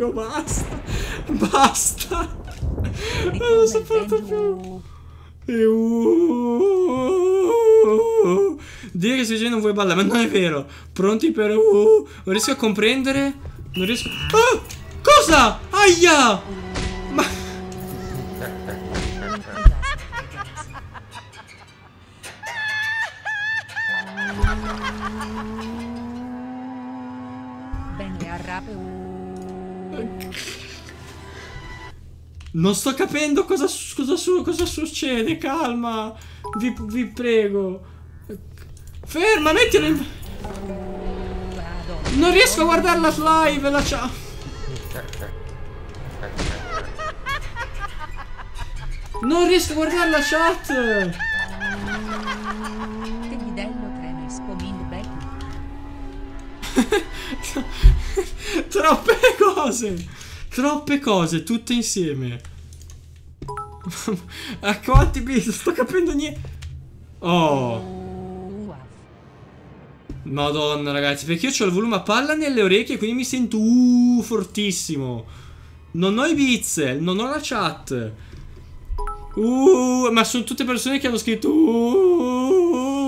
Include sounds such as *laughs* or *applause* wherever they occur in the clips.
prego, basta. Basta. Non lo sopporto più. Uh, Dire che se non vuoi ballare, ma non è vero. Pronti per uh, Non riesco a comprendere. Non riesco. Ah! Cosa? Aia! Non sto capendo cosa, cosa, cosa succede. Calma. Vi, vi prego. Ferma, mettilo in... Non riesco a guardare la live, la chat. Non riesco a guardare la chat. *laughs* Troppe cose. Troppe cose, tutte insieme. A *laughs* quanti bit? Sto capendo niente. Oh. Madonna ragazzi, perché io ho il volume a palla nelle orecchie, quindi mi sento uh, fortissimo. Non ho i bits, non ho la chat. Uh, ma sono tutte persone che hanno scritto uh,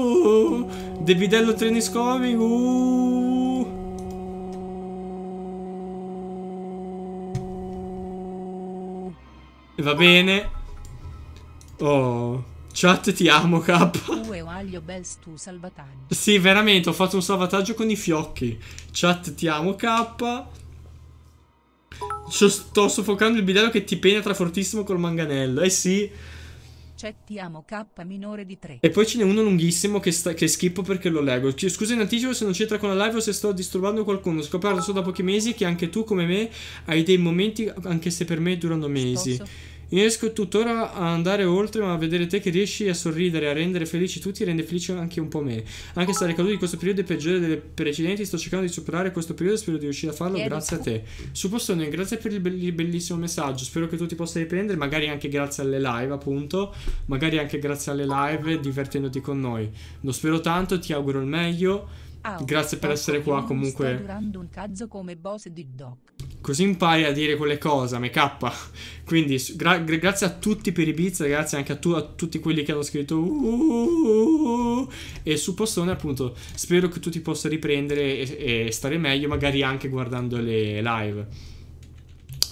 The Bidello Train is coming. Uh. Va bene. Oh. Chat ti amo K. Sì, veramente, ho fatto un salvataggio con i fiocchi. Chat ti amo K. Sto soffocando il bidello che ti penetra fortissimo col manganello. Eh sì. Chat ti amo K minore di 3. E poi ce n'è uno lunghissimo che, sta, che schippo perché lo leggo. Scusa in anticipo se non c'entra con la live o se sto disturbando qualcuno. Ho scoperto solo da pochi mesi che anche tu, come me, hai dei momenti, anche se per me durano mesi. Sposo. Io riesco tuttora a andare oltre, ma a vedere te che riesci a sorridere, a rendere felici tutti, rende felice anche un po' me. Anche se la ricaduta di questo periodo è peggiore delle precedenti, sto cercando di superare questo periodo e spero di riuscire a farlo Ieri grazie a te. Suppostone, grazie per il bellissimo messaggio. Spero che tu ti possa riprendere, magari anche grazie alle live, appunto. Magari anche grazie alle live, divertendoti con noi. Lo spero tanto, ti auguro il meglio. Grazie per essere qua comunque. durando un cazzo come boss di Doc. Così impari a dire quelle cose, MK. *laughs* Quindi gra grazie a tutti per i beats, grazie anche a, tu a tutti quelli che hanno scritto uh, uh, uh, e su postone appunto spero che tu ti possa riprendere e, e stare meglio magari anche guardando le live.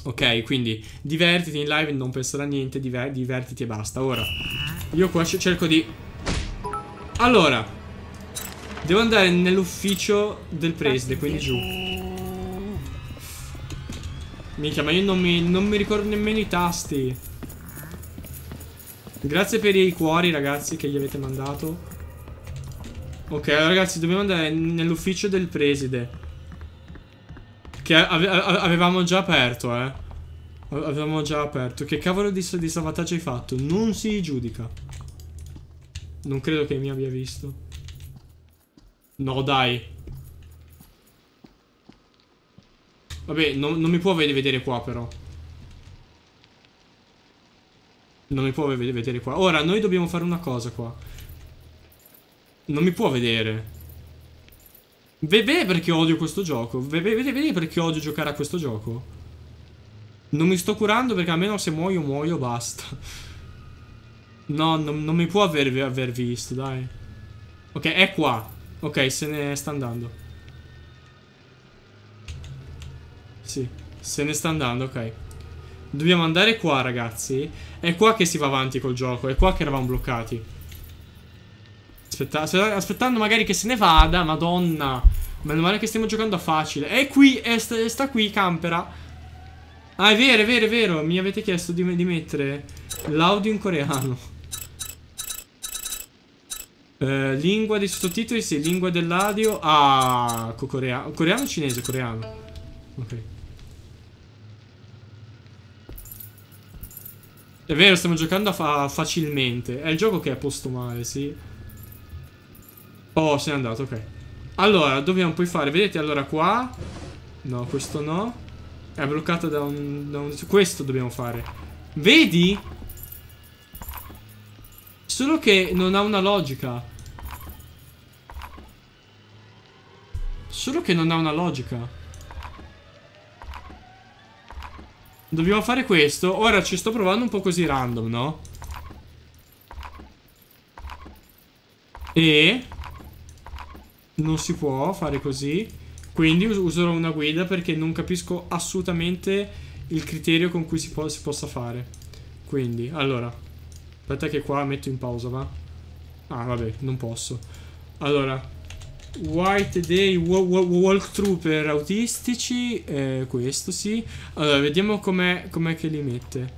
Ok, quindi divertiti in live, non pensare a niente, diver divertiti e basta. Ora, io qua cerco di... Allora, Devo andare nell'ufficio del preside, quindi giù. Minchia, ma io non mi, non mi ricordo nemmeno i tasti. Grazie per i cuori, ragazzi, che gli avete mandato. Ok, allora, ragazzi, dobbiamo andare nell'ufficio del preside. Che ave avevamo già aperto, eh. Avevamo già aperto. Che cavolo di, di salvataggio hai fatto? Non si giudica. Non credo che mi abbia visto. No, dai. Vabbè, non, non mi può vedere qua, però. Non mi può vedere qua. Ora, noi dobbiamo fare una cosa qua. Non mi può vedere. Vede perché odio questo gioco. Vede, perché odio giocare a questo gioco. Non mi sto curando perché almeno se muoio, muoio, basta. No, non, non mi può aver, aver visto, dai. Ok, è qua. Ok, se ne sta andando. Sì, se ne sta andando, ok. Dobbiamo andare qua, ragazzi. È qua che si va avanti col gioco. È qua che eravamo bloccati. Aspetta, aspettando magari che se ne vada, madonna. Meno male che stiamo giocando a facile. È qui, è sta, sta qui, campera. Ah, è vero, è vero, è vero. Mi avete chiesto di, di mettere l'audio in coreano. *laughs* Eh, lingua dei sottotitoli, sì, lingua dell'audio. Ah, coreano. Coreano cinese? Coreano. Ok. È vero, stiamo giocando fa facilmente. È il gioco che è posto male, sì. Oh, se n'è andato, ok. Allora, dobbiamo poi fare, vedete, allora qua... No, questo no. È bloccato da un, da un... Questo dobbiamo fare. Vedi? Solo che non ha una logica. Solo che non ha una logica. Dobbiamo fare questo. Ora ci sto provando un po' così random, no? E... Non si può fare così. Quindi userò una guida perché non capisco assolutamente il criterio con cui si, po si possa fare. Quindi, allora. Aspetta che qua metto in pausa, va? Ah, vabbè, non posso. Allora. White Day Walkthrough per autistici. Eh, questo sì. Allora, vediamo com'è com che li mette.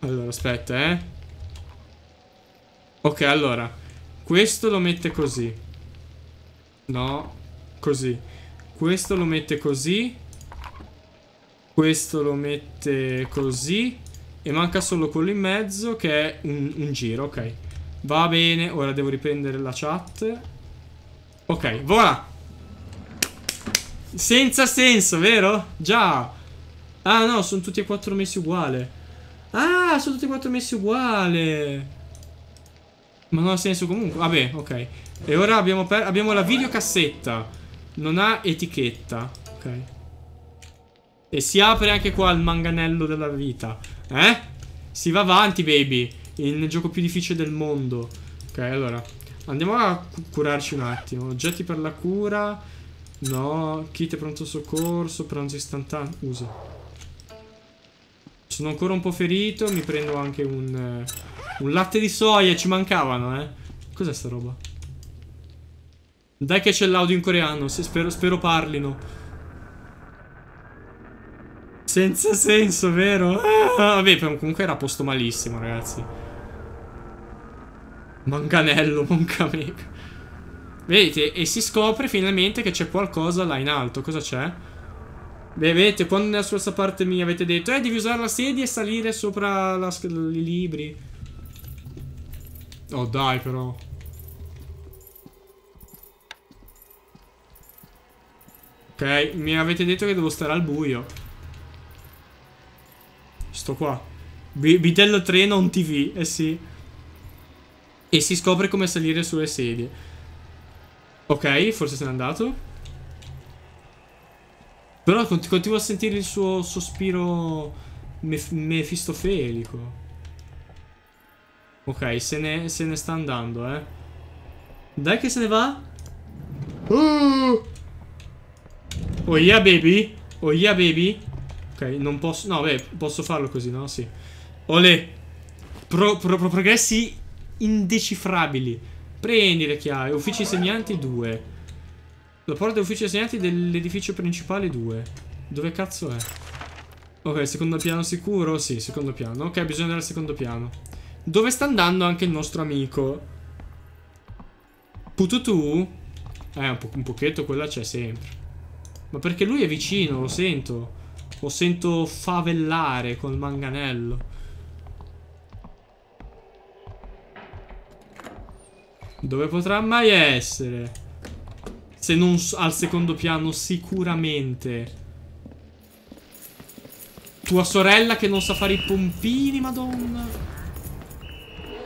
Allora, aspetta, eh. Ok, allora. Questo lo mette così. No, così. Questo lo mette così. Questo lo mette così. E manca solo quello in mezzo che è un, un giro, ok. Va bene, ora devo riprendere la chat. Ok, voilà. Senza senso, vero? Già. Ah no, sono tutti e quattro messi uguali. Ah, sono tutti e quattro messi uguali. Ma non ha senso comunque. Vabbè, ok. E ora abbiamo, abbiamo la videocassetta. Non ha etichetta. Ok. E si apre anche qua il manganello della vita. Eh? Si va avanti, baby. Il gioco più difficile del mondo. Ok, allora. Andiamo a curarci un attimo. Oggetti per la cura. No. Kit pronto soccorso. Pranzo istantaneo. Uso. Sono ancora un po' ferito. Mi prendo anche un... Un latte di soia. Ci mancavano, eh. Cos'è sta roba? Dai che c'è l'audio in coreano. Spero, spero parlino. Senza senso, vero? Ah, vabbè, comunque era posto malissimo, ragazzi. Manganello, Moncamega. Vedete? E si scopre finalmente che c'è qualcosa là in alto. Cosa c'è? Beh, vedete, quando nella scorsa parte mi avete detto Eh, devi usare la sedia e salire sopra la, i libri Oh, dai, però Ok, mi avete detto che devo stare al buio Sto qua. Bidello treno on TV, eh sì. E si scopre come salire sulle sedie. Ok, forse se n'è andato. Però continuo a sentire il suo sospiro mef mefistofelico. Ok, se ne, se ne, sta andando, eh. Dai che se ne va. Oh, oh yeah, baby. Oh yeah, baby. Ok, non posso... No, beh, posso farlo così, no? Sì. Olè. Pro, pro, pro, progressi indecifrabili. Prendi le chiavi. Uffici segnanti 2. La porta dell'ufficio segnanti dell'edificio principale 2. Dove cazzo è? Ok, secondo piano sicuro? Sì, secondo piano. Ok, bisogna andare al secondo piano. Dove sta andando anche il nostro amico? Pututu? Eh, un, po un pochetto quella c'è sempre. Ma perché lui è vicino, lo sento. Lo sento favellare col manganello. Dove potrà mai essere? Se non al secondo piano, sicuramente. Tua sorella che non sa fare i pompini, madonna.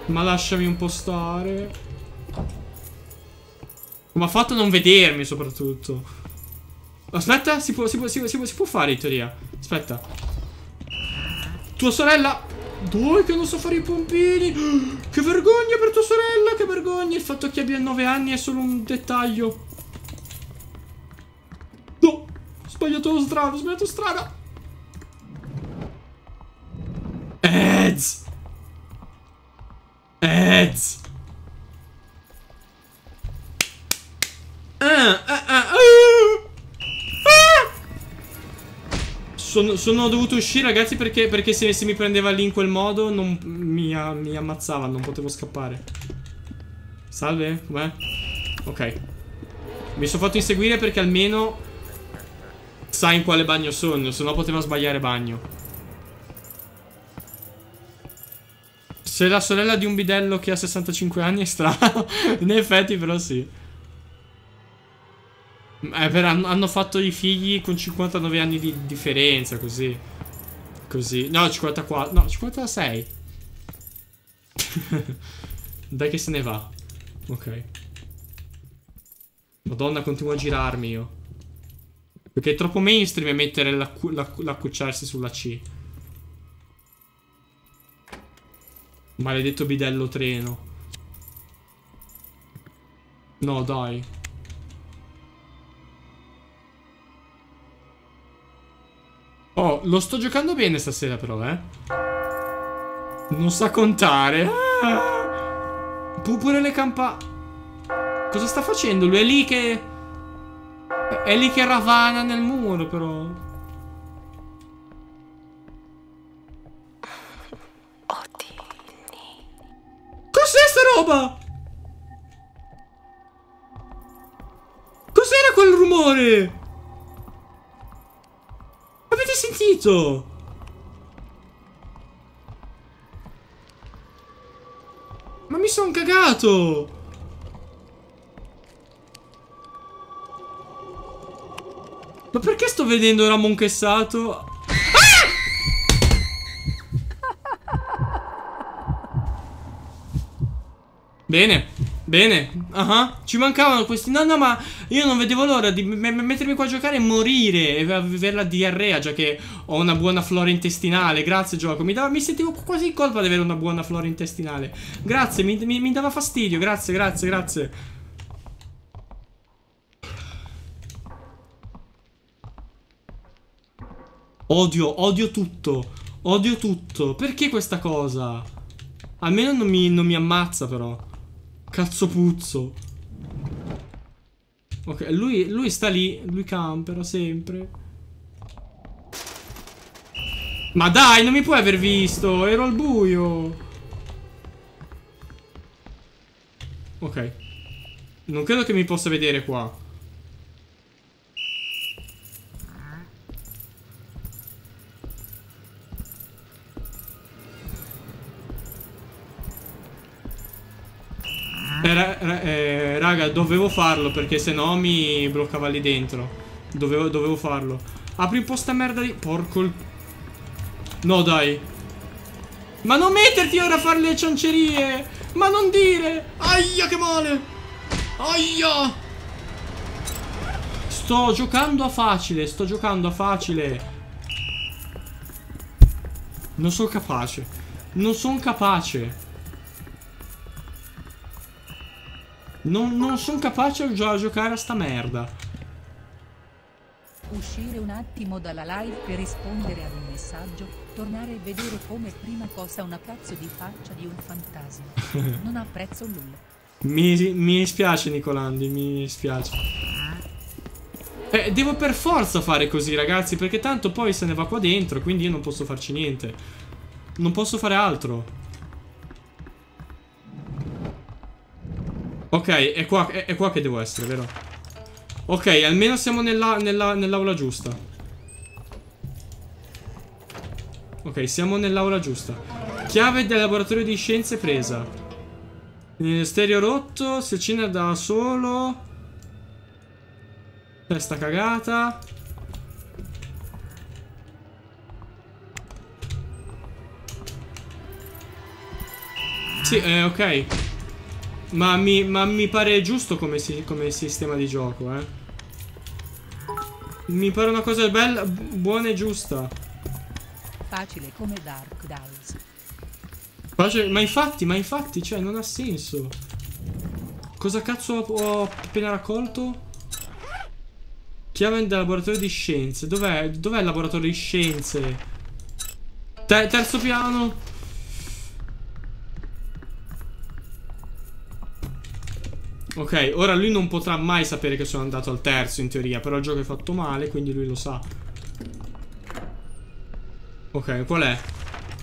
Ma lasciami un po' stare. Come ha fatto a non vedermi, soprattutto? Aspetta, si può, si può, si può, si può, si può fare in teoria. Aspetta. Tua sorella... Dove che non so fare i pompini? *gasps* Che vergogna per tua sorella, che vergogna. Il fatto che abbia 9 anni è solo un dettaglio. No, ho sbagliato strada, ho sbagliato strada. Eds. Eds. Ah, ah, ah, ah. Sono, sono, dovuto uscire ragazzi perché, perché se, se, mi prendeva lì in quel modo non, mi, mi ammazzava, non potevo scappare. Salve, com'è? Ok. Mi sono fatto inseguire perché almeno sa in quale bagno sono, se no poteva sbagliare bagno. Se la sorella di un bidello che ha 65 anni è strano, *laughs* in effetti però sì. Eh, per, hanno fatto i figli con 59 anni di differenza, così. Così. No, 54. No, 56. *laughs* Dai che se ne va. Ok. Madonna, continuo a girarmi io. Perché è troppo mainstream mettere l'accucciarsi sulla C. Maledetto bidello treno. No, dai. Oh, lo sto giocando bene stasera però, eh. Non sa contare. Ah. Pure le campa... Cosa sta facendo? Lui è lì che... È lì che ravana nel muro, però. Cos'è sta roba? Cos'era quel rumore? Sentito? Ma mi sono cagato! Ma perché sto vedendo Ramon Chessato? Ah! Bene, bene. Uh -huh. Ci mancavano questi. No, no, ma io non vedevo l'ora di mettermi qua a giocare e morire. E avere la diarrea, già che ho una buona flora intestinale. Grazie, gioco. Mi, dava, mi sentivo quasi in colpa di avere una buona flora intestinale. Grazie, mi, mi, mi dava fastidio. Grazie, grazie, grazie. Odio, odio tutto. Odio tutto. Perché questa cosa? Almeno non mi, non mi ammazza, però. Cazzo puzzo. Ok, lui, lui sta lì. Lui campera sempre. Ma dai, non mi puoi aver visto. Ero al buio. Ok. Non credo che mi possa vedere qua. Dovevo farlo perché se no mi bloccava lì dentro. Dovevo, dovevo farlo. Apri un po' sta merda di... Porco il... No, dai. Ma non metterti ora a fare le ciancerie! Ma non dire! Aia, che male! Aia! Sto giocando a facile, sto giocando a facile. Non sono capace. Non sono capace. Non, non sono capace a, gio a giocare a sta merda. Uscire un attimo dalla live per rispondere ad un messaggio, tornare e vedere come prima cosa una cazzo di faccia di un fantasma. *laughs* Non apprezzo nulla. Mi, mi spiace Nicolandi, mi spiace. Eh, devo per forza fare così ragazzi, perché tanto poi se ne va qua dentro, quindi io non posso farci niente. Non posso fare altro. Ok, è qua, è, è qua che devo essere, vero? Ok, almeno siamo nell'aula nella, nell giusta. Ok, siamo nell'aula giusta. Chiave del laboratorio di scienze presa. Il stereo rotto, si accende da solo. Testa cagata. Sì, eh, ok. Ma mi, ma mi pare giusto come, si, come, sistema di gioco, eh. Mi pare una cosa bella, buona e giusta. Facile come Dark Downs. Facile, ma infatti, ma infatti, cioè, non ha senso. Cosa cazzo ho, ho appena raccolto? Chiave del laboratorio di scienze. Dov'è? Dov'è il laboratorio di scienze? Te terzo piano. Ok, ora lui non potrà mai sapere che sono andato al terzo in teoria Però il gioco è fatto male, quindi lui lo sa. Ok, qual è?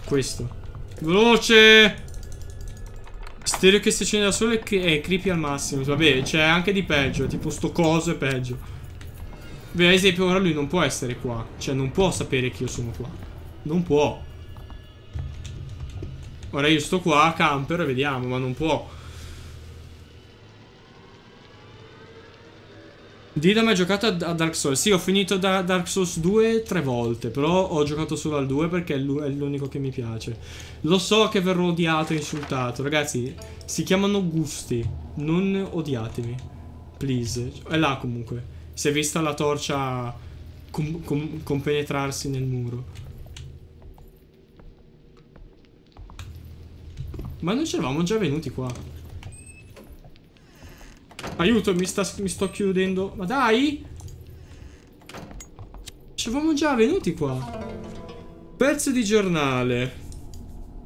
Questo. Veloce! Stereo che si accende da solo è, è creepy al massimo Vabbè, c'è anche di peggio Tipo sto coso è peggio. Beh, ad esempio ora lui non può essere qua Cioè non può sapere che io sono qua. Non può. Ora io sto qua, camper e vediamo Ma non può Dida mai giocato a Dark Souls? Sì, ho finito da Dark Souls 2 tre volte, però ho giocato solo al 2 perché è l'unico che mi piace. Lo so che verrò odiato e insultato. Ragazzi, si chiamano gusti, non odiatemi. Please. È là comunque. Si è vista la torcia com com compenetrarsi nel muro. Ma non c'eravamo già venuti qua. Aiuto, mi, sta, mi sto chiudendo. Ma dai! C'eravamo già venuti qua. Pezzo di giornale.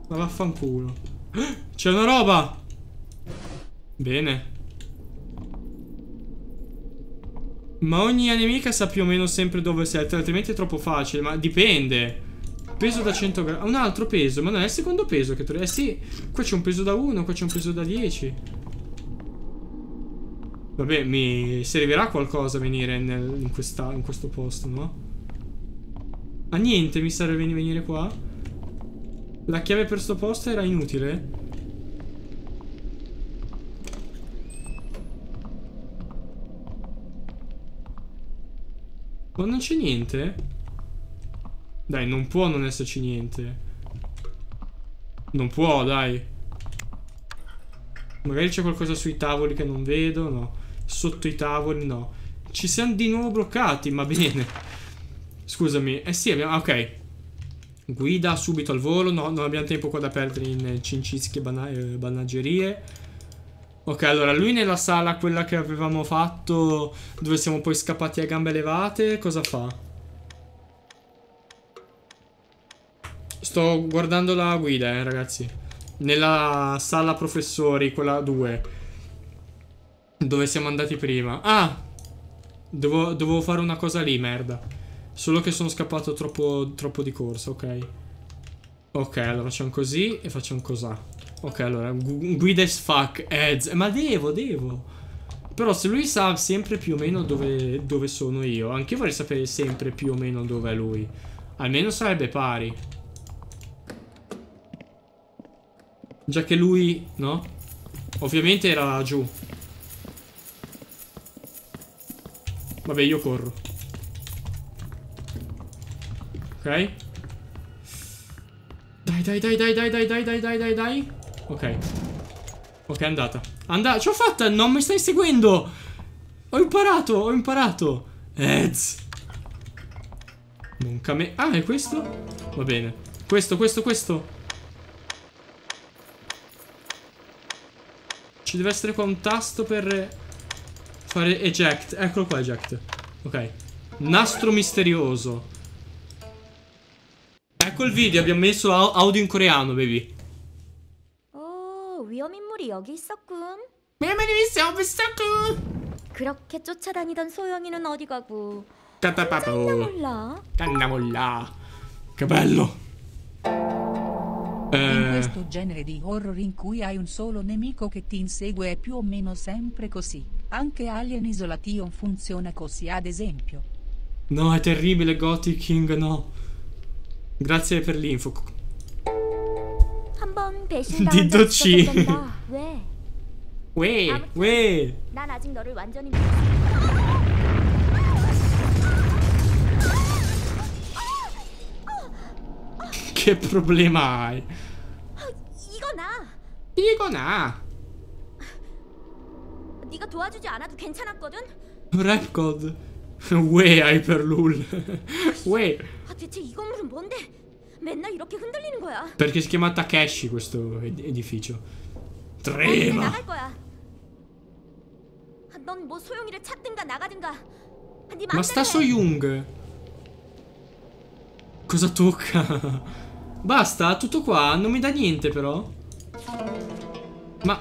Ma vaffanculo. *gasps* C'è una roba! Bene. Ma ogni nemica sa più o meno sempre dove sei, altrimenti è troppo facile, ma dipende. Peso da 100 grammi. Un altro peso, ma non è il secondo peso che tu... Eh sì, qua c'è un peso da 1, qua c'è un peso da 10. Vabbè, mi servirà qualcosa venire nel, in, questa, in questo posto, no? A niente mi serve venire qua? La chiave per sto posto era inutile? Ma non c'è niente? Dai, non può non esserci niente. Non può, dai. Magari c'è qualcosa sui tavoli che non vedo, no. Sotto i tavoli, no. Ci siamo di nuovo bloccati, ma bene. Scusami. Eh sì, abbiamo... Ok. Guida subito al volo. No, non abbiamo tempo qua da perdere in cincischi e eh, banaggerie. Ok, allora lui nella sala, quella che avevamo fatto, dove siamo poi scappati a gambe levate, cosa fa? Sto guardando la guida, eh, ragazzi. Nella sala professori, quella 2. Dove siamo andati prima. Ah! Dovevo, dovevo fare una cosa lì, merda. Solo che sono scappato troppo, troppo di corsa, ok. Ok, allora facciamo così e facciamo cos'ha. Ok, allora, gu guida as fuck, ads. Ma devo, devo. Però se lui sa sempre più o meno dove, dove sono io, anche io vorrei sapere sempre più o meno dove è lui. Almeno sarebbe pari. Già che lui, no? Ovviamente era giù. Vabbè, io corro. Ok. Dai, dai, dai, dai, dai, dai, dai, dai, dai, dai, dai. Ok. Ok, è andata. Andata. Ce l'ho fatta. Non mi stai seguendo. Ho imparato. Ho imparato. Eds. Non came... Ah, è questo? Va bene. Questo, questo, questo. Ci deve essere qua un tasto per fare eject. Eccolo qua, eject. Ok. Nastro misterioso. Ecco il video, abbiamo messo audio in coreano, baby. 위험인물이 여기 있었군. 위험인물이 여기 있었군. 그렇게 쫓아다니던 소영이는 어디 가고? 따따빠뽀. 몰라. canna molla. Che bello. In questo genere di horror in cui hai un solo nemico che ti insegue è più o meno sempre così. Anche Alien Isolation funziona così ad esempio. No, è terribile Gothic King, no. Grazie per l'info. Dito C. Uè, uè. Che problema hai? Igona! Igona! 네가 도와주지 않아도 괜찮았거든. Rap code. 왜 Hyperlul? 왜? 아 대체 이 건물은 뭔데? 맨날 이렇게 흔들리는 거야. Perché si chiama Takeshi questo ed edificio. Trema. 나갈 거야. 넌뭐 소용이를 찾든가 나가든가. 네 Ma sta Soyoung. Cosa tocca? Basta, tutto qua, non mi dà niente però. Ma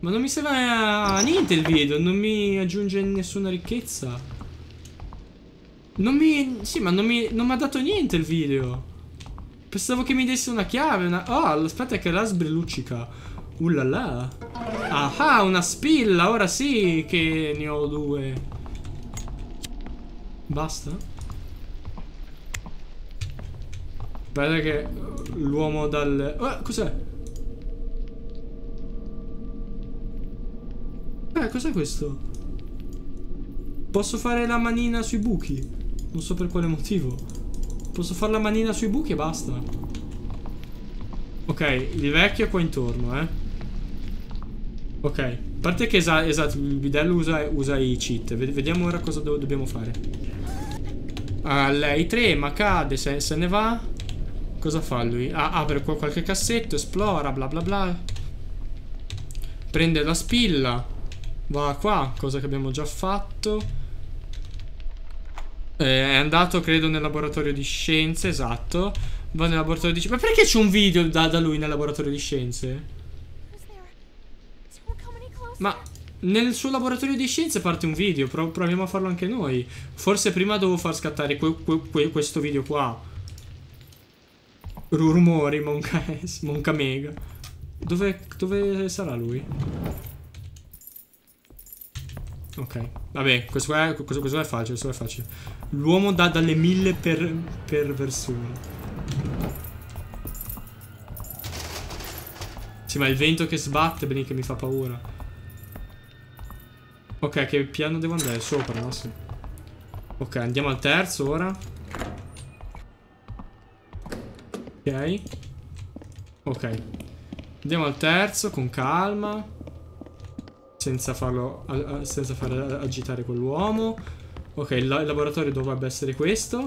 ma non mi serve a niente il video, non mi aggiunge nessuna ricchezza. Non mi Sì, ma non mi non ha dato niente il video. Pensavo che mi desse una chiave, una... Oh, aspetta che raspberry luccica. Ullala. Ah, una spilla. Ora sì che ne ho due. Basta? Aspetta che l'uomo dal... Oh, cos'è? Eh, cos'è questo? Posso fare la manina sui buchi? Non so per quale motivo. Posso fare la manina sui buchi e basta. Ok, il vecchio è qua intorno, eh. Ok. A parte che esatto, esatto il bidello usa, usa, i cheat. Vediamo ora cosa do dobbiamo fare. a lei 3, ma cade, se, se ne va. Cosa fa lui? Ah, apre qua qualche cassetto, esplora, bla bla bla. Prende la spilla. Va qua, cosa che abbiamo già fatto. Eh, è andato, credo, nel laboratorio di scienze, esatto. Va nel laboratorio di scienze. Ma perché c'è un video da, da lui nel laboratorio di scienze? Ma nel suo laboratorio di scienze parte un video, Pro proviamo a farlo anche noi. Forse prima devo far scattare que que questo video qua. Rumori, Monca, *laughs* Monca Mega. Dove, dove sarà lui? Ok, vabbè, questo qua è, questo, questo è facile, questo è facile. L'uomo dà dalle mille per, per persone. Sì, ma il vento che sbatte, bene che mi fa paura. Ok, che piano devo andare? Sopra, no? Sì. Ok, andiamo al terzo ora. Ok. Ok. Andiamo al terzo con calma. Senza farlo. Senza far agitare quell'uomo. Ok, il, laboratorio dovrebbe essere questo.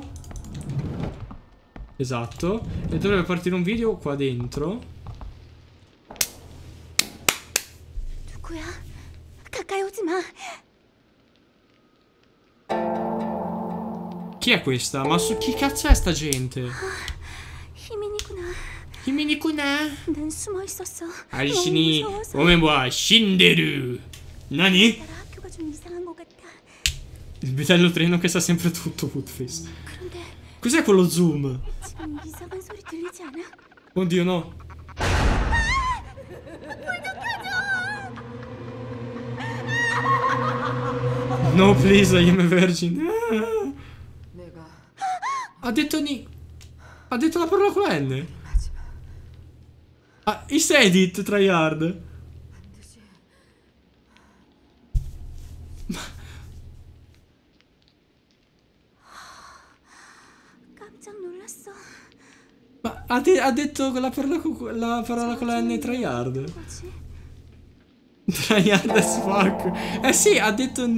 Esatto. E dovrebbe partire un video qua dentro. Chi è questa? Ma su chi cazzo è sta gente? Himinikuna. 난 숨어 있었어. 아저씨니 오면 뭐야? 신데루. Nani? Il bidello treno che sa sempre tutto, Woodface. Cos'è quello zoom? Oddio no. No, please, I am a virgin. Ha detto ni... Ha detto la parola con la N. Ah, he said it, tryhard. Ma... Ha, de ha detto la parola, con, la parola con la N tryhard. Tryhard as fuck. Eh sì, ha detto...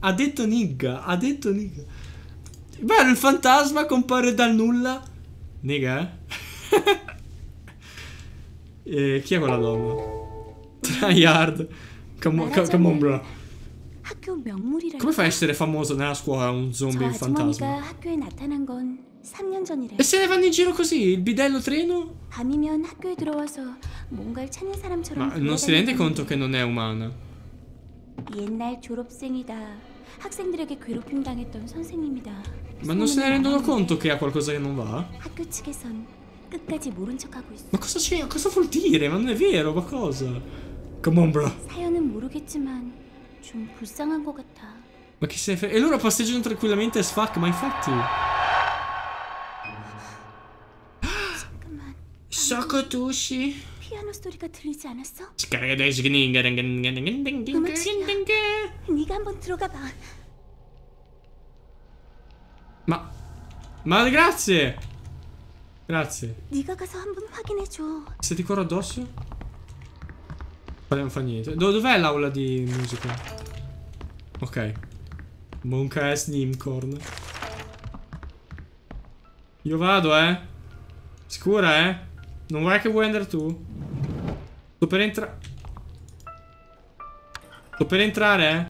Ha detto nigga. Ha detto nigga. Bello, il fantasma compare dal nulla. Nigga, eh? *laughs* Eh, chi è quella donna? Tryhard. Come, come on, bro. Come fai a essere famoso nella scuola un zombie fantasma? E se ne vanno in giro così? Il bidello treno? Ma non si rende conto che non è umana? Ma non se ne rendono conto che ha qualcosa che non va? 끝까지 모른 척하고 있어. Ma cosa c'è? Cosa vuol dire? Ma non è vero, ma cosa? Come on, bro. 사연은 모르겠지만 좀 불쌍한 것 같아. Ma chi se ne frega? E loro passeggiano tranquillamente as fuck, ma infatti... 잠깐만. Sakotoshi. 피아노 소리가 들리지 않았어? 음악실이야. 네가 한번 들어가 봐. Ma... Ma grazie! Grazie. Se ti corro addosso? Non fa niente. Do dov'è l'aula di musica? Ok. Monka S Nimcorn. Io vado, eh. Sicura, eh? Non vuoi che vuoi andare tu? Sto per entrare. Sto per entrare, eh?